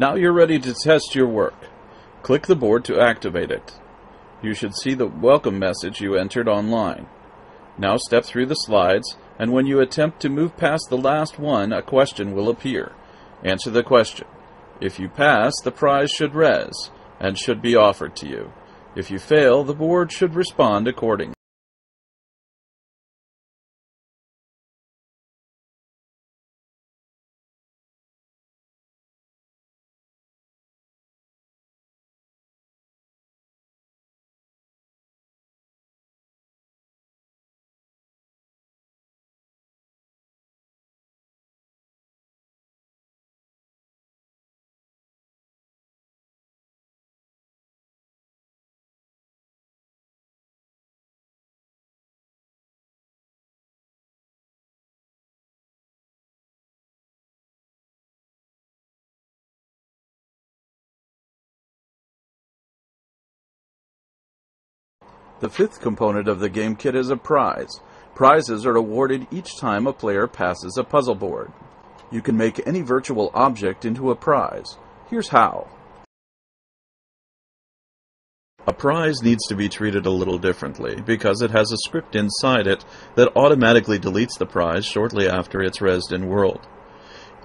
Now you're ready to test your work. Click the board to activate it. You should see the welcome message you entered online. Now step through the slides, and when you attempt to move past the last one, a question will appear. Answer the question. If you pass, the prize should res and should be offered to you. If you fail, the board should respond accordingly. The fifth component of the game kit is a prize. Prizes are awarded each time a player passes a puzzle board. You can make any virtual object into a prize. Here's how. A prize needs to be treated a little differently because it has a script inside it that automatically deletes the prize shortly after it's resed in world.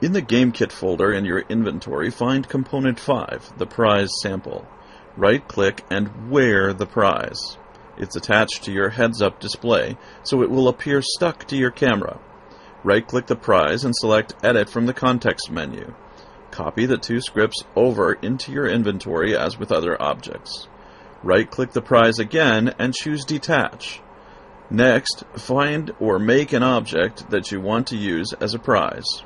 In the Game Kit folder in your inventory, find Component 5, the prize sample. Right click and wear the prize. It's attached to your heads-up display, so it will appear stuck to your camera. Right-click the prize and select Edit from the context menu. Copy the two scripts over into your inventory as with other objects. Right-click the prize again and choose Detach. Next, find or make an object that you want to use as a prize.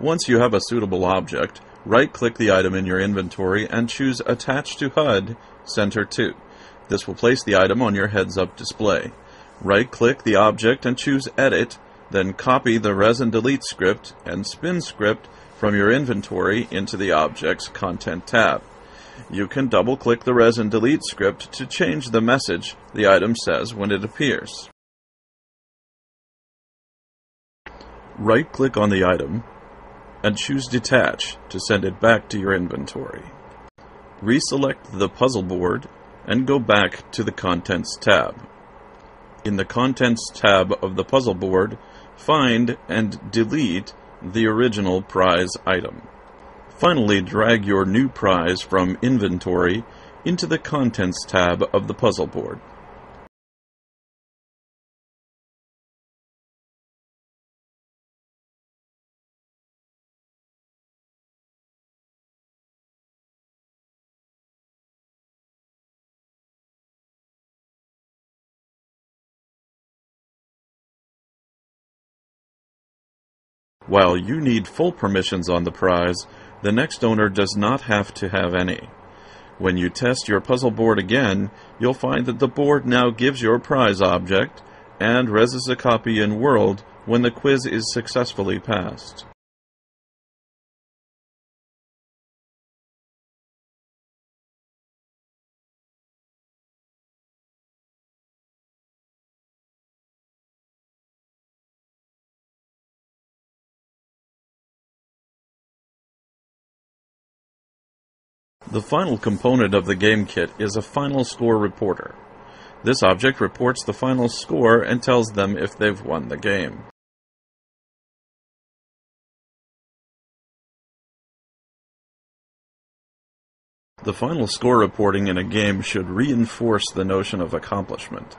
Once you have a suitable object, right-click the item in your inventory and choose Attach to HUD Center to. This will place the item on your heads-up display. Right-click the object and choose Edit, then copy the Res and delete script and spin script from your inventory into the object's Content tab. You can double-click the Res and delete script to change the message the item says when it appears. Right-click on the item and choose Detach to send it back to your inventory. Reselect the puzzle board and go back to the Contents tab. In the Contents tab of the puzzle board, find and delete the original prize item. Finally, drag your new prize from Inventory into the Contents tab of the puzzle board. While you need full permissions on the prize, the next owner does not have to have any. When you test your puzzle board again, you'll find that the board now gives your prize object and reses a copy in World when the quiz is successfully passed. The final component of the game kit is a final score reporter. This object reports the final score and tells them if they've won the game. The final score reporting in a game should reinforce the notion of accomplishment.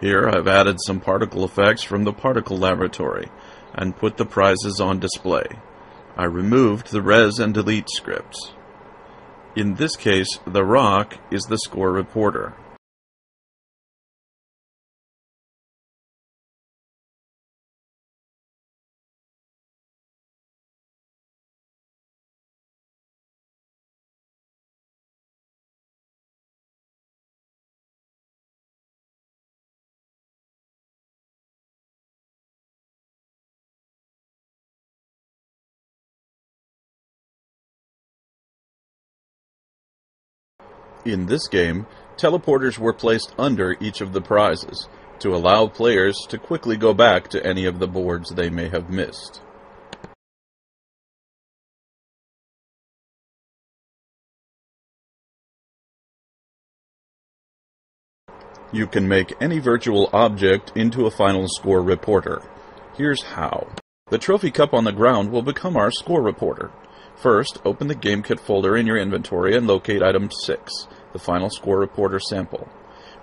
Here I've added some particle effects from the particle laboratory and put the prizes on display. I removed the res and delete scripts. In this case, the rock is the score reporter. In this game, teleporters were placed under each of the prizes to allow players to quickly go back to any of the boards they may have missed. You can make any virtual object into a final score reporter. Here's how. The trophy cup on the ground will become our score reporter. First, open the Game Kit folder in your inventory and locate item 6, the final score reporter sample.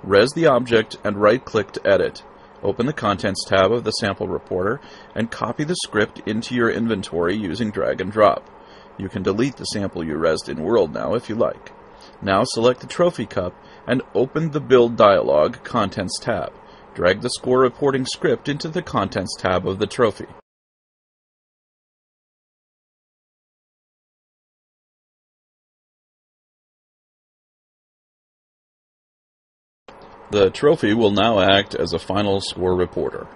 Res the object and right-click to edit. Open the Contents tab of the sample reporter and copy the script into your inventory using drag and drop. You can delete the sample you resed in World now if you like. Now select the Trophy Cup and open the Build dialog Contents tab. Drag the score reporting script into the Contents tab of the trophy. The trophy will now act as a final score reporter.